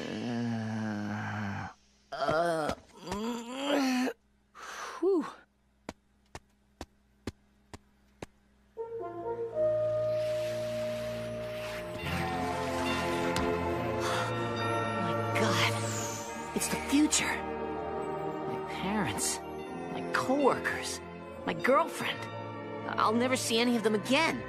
Uh, uh. My God, it's the future. My parents, my coworkers, my girlfriend. I'll never see any of them again.